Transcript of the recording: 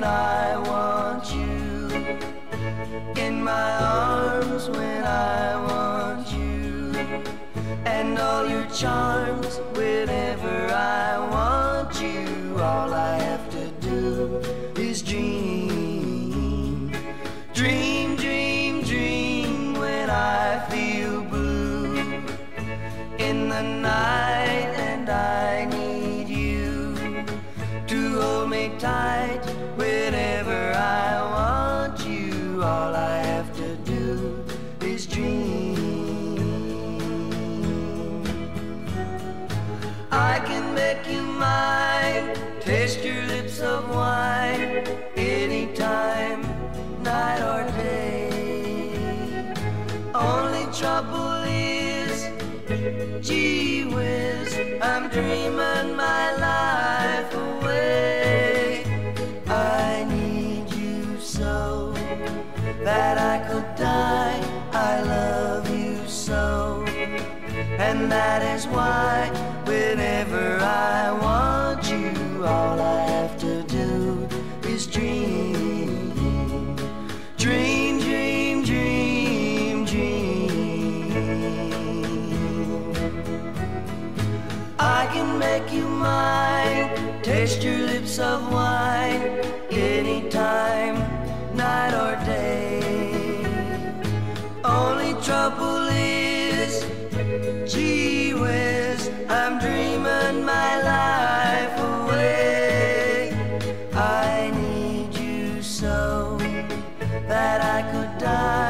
when I want you, in my arms when I want you, and all your charms whenever I want you. All I have to do is dream, dream, dream, dream when I feel blue. In the night, and I need you to hold me tight whenever I want you. All I have to do is dream. I can make you mine, taste your lips of wine anytime, night or day. Only trouble is, gee whiz, I'm dreaming my life that I could die. I love you so, and that is why whenever I want you, all I have to do is dream, dream, dream, dream, dream. I can make you mine, taste your lips of wine anytime, trouble is, gee whiz, I'm dreaming my life away. I need you so that I could die.